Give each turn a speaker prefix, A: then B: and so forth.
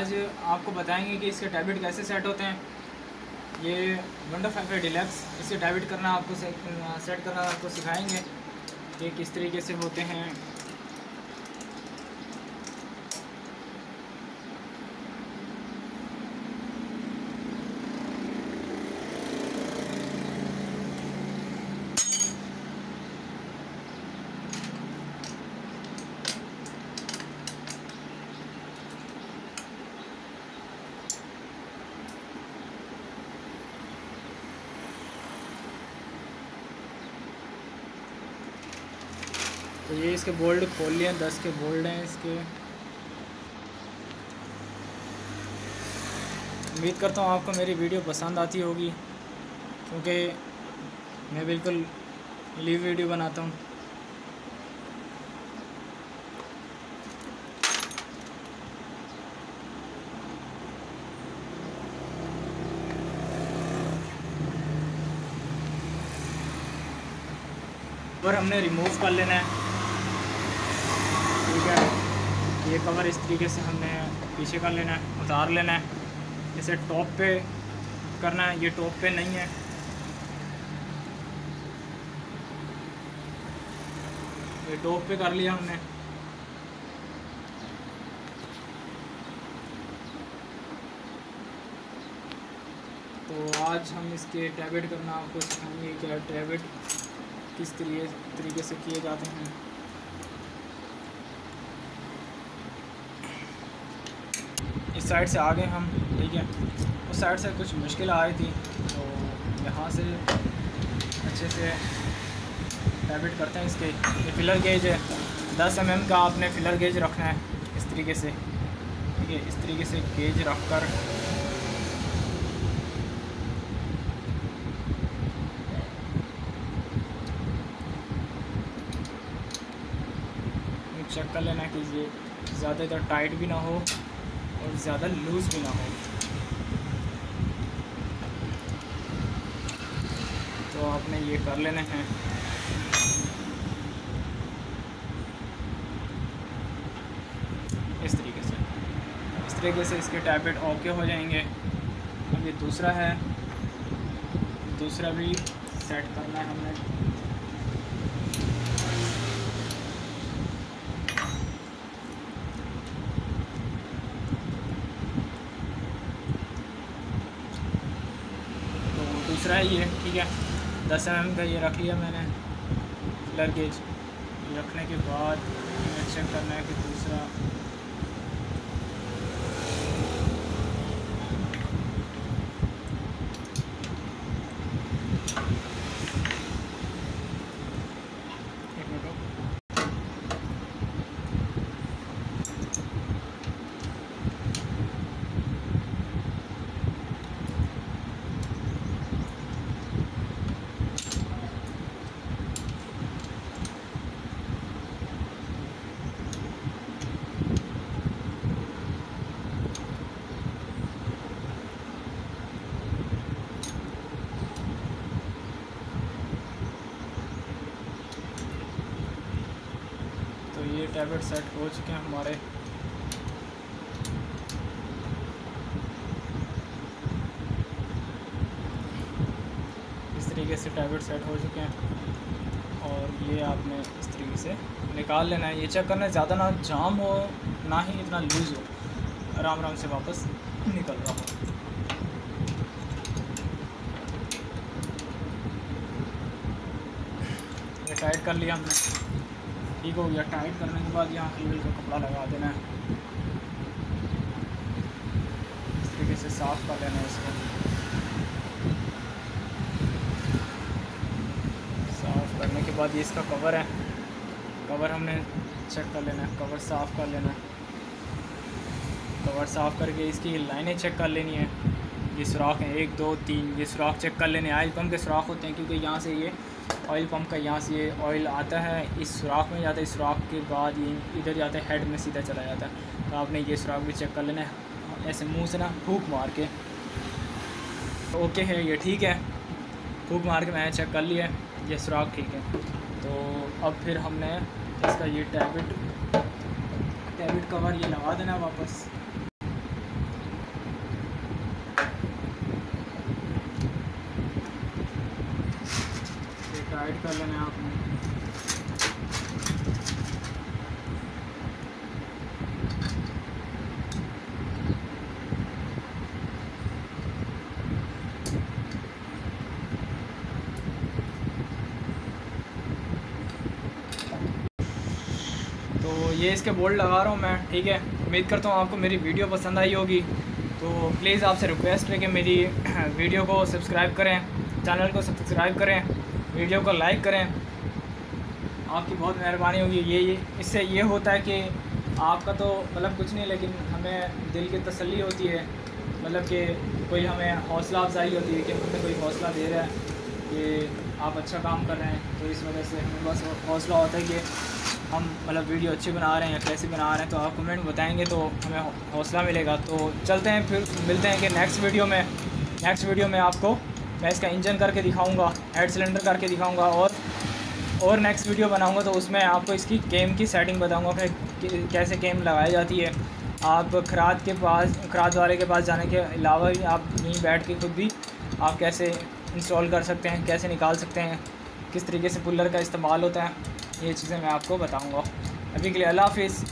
A: आज आपको बताएँगे कि इसके टैबलेट कैसे सेट होते हैं। ये वंडर फाइव डिलेक्स इसे टैबलेट करना आपको सेट करना आपको सिखाएँगे कि किस तरीके से होते हैं। तो ये इसके बोल्ड खोल लिए दस के बोल्ड हैं इसके। उम्मीद करता हूँ आपको मेरी वीडियो पसंद आती होगी, क्योंकि मैं बिल्कुल लीव वीडियो बनाता हूँ। पर हमने रिमूव कर लेना है ठीक है ये कवर इस तरीके से हमने पीछे कर लेना है, उतार लेना है। इसे टॉप पे करना है, ये टॉप पे नहीं है। ये टॉप पे कर लिया हमने। तो आज हम इसके टैबलेट करना आपको सिखाएँगे क्या टैबलेट किस तरीके तरीके से किए जाते हैं। साइड से आ गए हम, ठीक है? उस साइड से कुछ मुश्किल आ रही थी तो यहाँ से अच्छे से टैबलेट करते हैं इसके। ये फिलर गेज है। दस एम mm का आपने फिलर गेज रखना है, इस तरीके से। ठीक है, इस तरीके से गेज रख कर चेक कर लेना कि ये ज़्यादा इधर टाइट भी ना हो। और ज़्यादा लूज़ भी ना हो। तो आपने ये कर लेने हैं। इस तरीके से। इस तरीके से इसके टैबलेट ओके हो जाएँगे। अब ये दूसरा है। दूसरा भी सेट करना है हमने। दूसरा है ये, ठीक है? दस एम का ये रख लिया मैंने। लगेज गेज रखने के बाद चेक करना है कि दूसरा टैबलेट सेट हो चुके हैं हमारे। इस तरीके से टैबलेट सेट हो चुके हैं। और ये आपने इस तरीके से निकाल लेना है। ये चेक करना है, ज़्यादा ना जाम हो, ना ही इतना लूज़ हो। आराम आराम से वापस निकल रहा हो। टाइट कर लिया हमने। ठीक हो गया। टाइट करने के बाद यहाँ हील का कपड़ा लगा देना है। इस तरीके से साफ़ कर लेना है इसको। साफ़ करने के बाद ये इसका कवर है। कवर हमने चेक कर लेना है। कवर साफ़ कर लेना है। कवर साफ़ करके इसकी लाइनें चेक कर लेनी है। ये सुराख हैं। एक, दो, तीन। ये सुराख चेक कर लेने। आयल पम्प के सुराख होते हैं क्योंकि यहाँ से ये ऑयल पंप का यहाँ से ये ऑयल आता है, इस सुराख में जाता है, इस सुराख के बाद ये इधर जाता है हेड में सीधा चला जाता है। तो आपने ये सुराख भी चेक कर लेना है। ऐसे मुँह से ना फूक मार के। ओके है, ये ठीक है। फूक मार के मैंने चेक कर लिया ये सुराख ठीक है। तो अब फिर हमने इसका ये टैबलेट टैबलेट कवर ये लगा देना वापस। कर लेना आपने। तो ये इसके बोल्ट लगा रहा हूँ मैं, ठीक है? उम्मीद करता हूँ आपको मेरी वीडियो पसंद आई होगी। तो प्लीज़ आपसे रिक्वेस्ट है कि मेरी वीडियो को सब्सक्राइब करें चैनल को सब्सक्राइब करें। वीडियो को लाइक करें। आपकी बहुत मेहरबानी होगी। ये ये, इससे ये होता है कि आपका तो मतलब कुछ नहीं, लेकिन हमें दिल की तसल्ली होती है। मतलब कि कोई हमें हौसला अफजाई होती है कि हमें कोई हौसला दे रहा है कि आप अच्छा काम कर रहे हैं। तो इस वजह से हमें बस हौसला होता है कि हम मतलब वीडियो अच्छी बना रहे हैं या कैसे बना रहे हैं। तो आप कमेंट बताएँगे तो हमें हौसला मिलेगा। तो चलते हैं फिर, मिलते हैं कि नेक्स्ट वीडियो में। नेक्स्ट वीडियो में आपको मैं इसका इंजन करके दिखाऊँगा हेड सिलेंडर करके दिखाऊँगा और और नेक्स्ट वीडियो बनाऊँगा तो उसमें आपको इसकी गेम की सेटिंग बताऊँगा कि कैसे गेम लगाई जाती है। आप खराद के पास, खराद वाले के पास जाने के अलावा भी आप यहीं बैठ के खुद भी आप कैसे इंस्टॉल कर सकते हैं, कैसे निकाल सकते हैं, किस तरीके से पुलर का इस्तेमाल होता है, ये चीज़ें मैं आपको बताऊँगा। अभी के लिए अल्लाह हाफिज़।